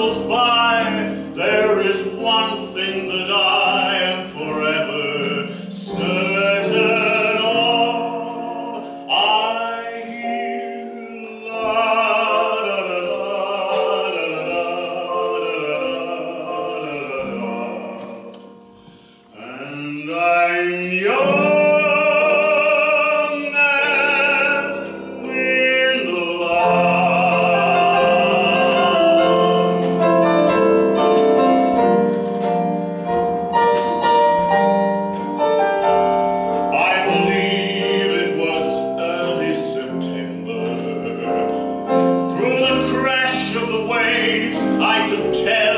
tumbles by, there is one thing that I Yeah.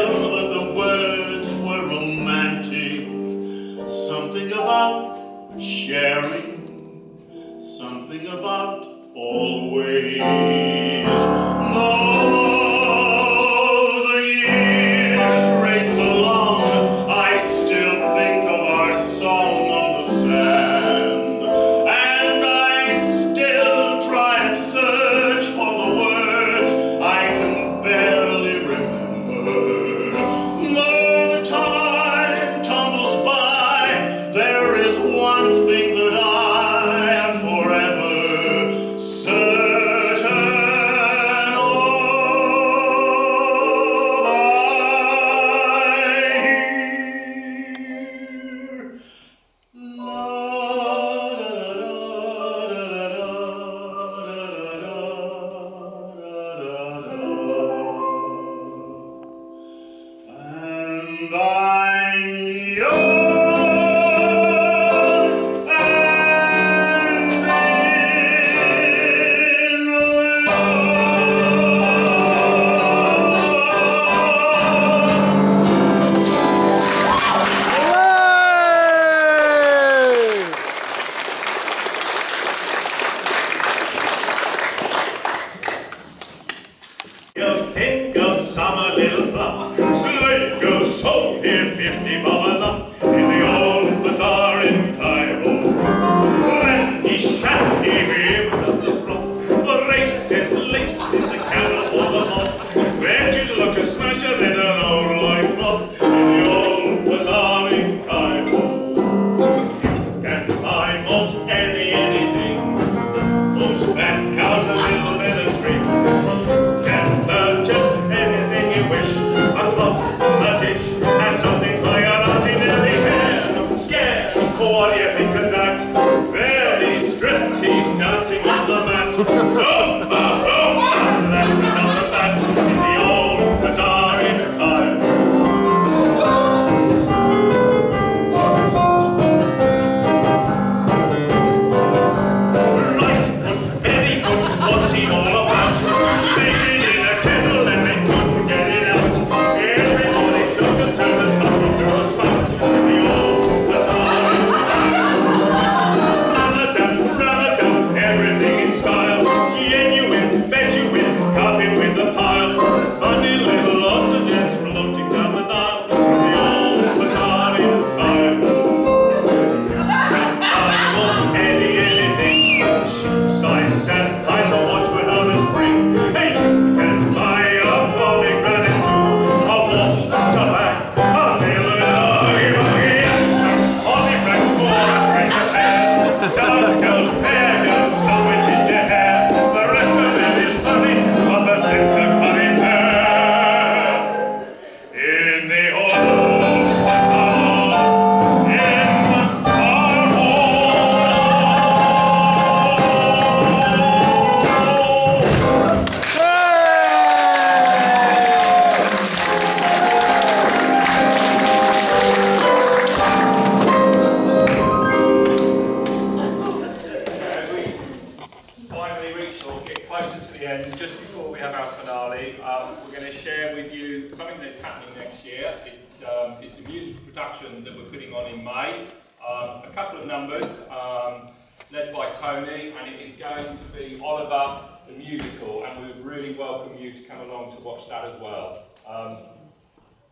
just before we have our finale, um, we're going to share with you something that's happening next year. It, um, it's a music production that we're putting on in May. Um, a couple of numbers um, led by Tony, and it is going to be Oliver the musical, and we would really welcome you to come along to watch that as well. Um,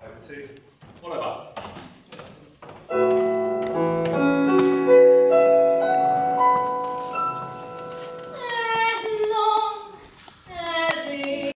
over to Oliver.